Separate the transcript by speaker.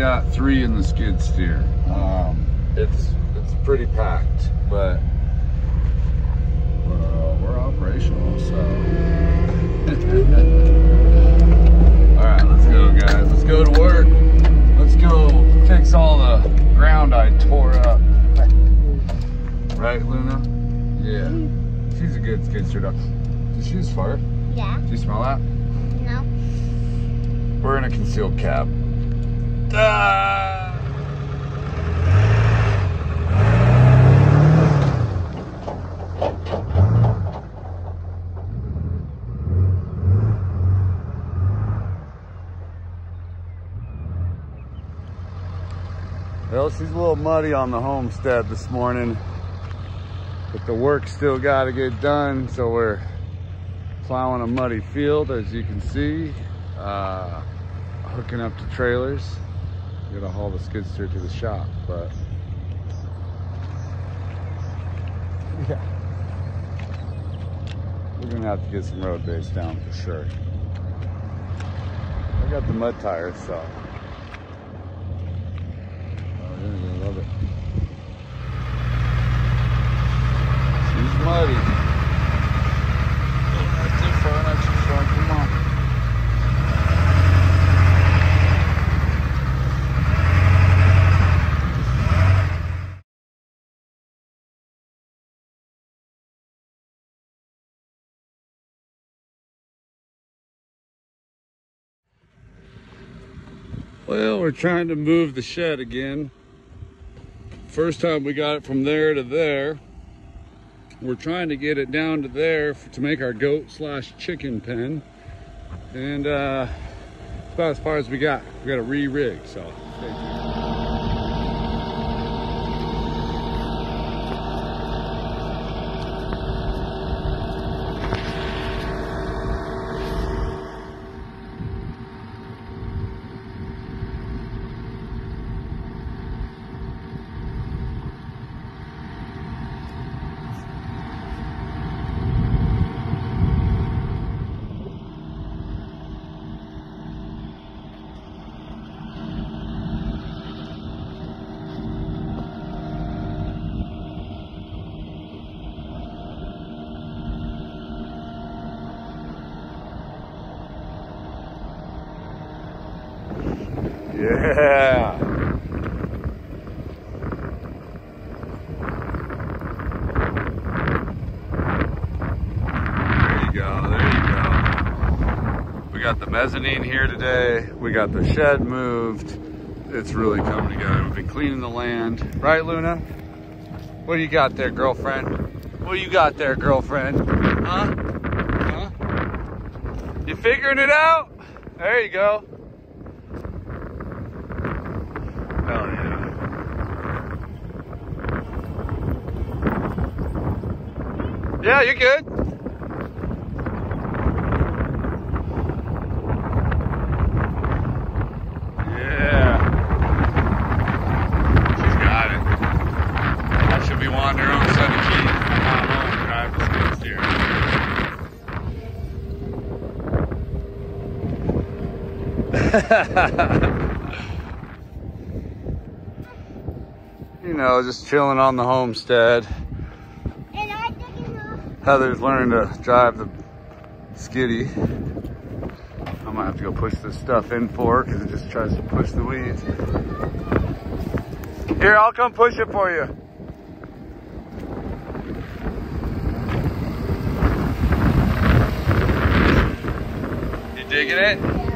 Speaker 1: got three in the skid steer. Um, it's it's pretty packed, but uh, we're operational, so. all right, let's go, guys. Let's go to work. Let's go fix all the ground I tore up. Right, Luna? Yeah. She's a good skid steer duck. Did she just fart?
Speaker 2: Yeah.
Speaker 1: Do you smell that?
Speaker 2: No.
Speaker 1: We're in a concealed cab. Well, she's a little muddy on the homestead this morning, but the work still got to get done, so we're plowing a muddy field, as you can see, uh, hooking up to trailers. Gotta haul the skid steer to the shop, but yeah, we're gonna have to get some road base down for sure. I got the mud tires, so oh, you're gonna love it. She's muddy. Not too far, not too far. Come on. Well, we're trying to move the shed again. First time we got it from there to there. We're trying to get it down to there to make our goat slash chicken pen. And uh, about as far as we got. We got to re-rig, so Yeah. There you go. There you go. We got the mezzanine here today. We got the shed moved. It's really coming together. We've been cleaning the land. Right, Luna? What do you got there, girlfriend? What do you got there, girlfriend? Huh? Huh? You figuring it out? There you go. Hell yeah. Yeah, you're good. Yeah. She's got it. I should be wanting her own set of keys. Not the skid steer. you know, just chilling on the homestead.
Speaker 2: And I taking off.
Speaker 1: Heather's learning to drive the skiddy. I might have to go push this stuff in for her because it just tries to push the weeds. Here, I'll come push it for you. You digging it?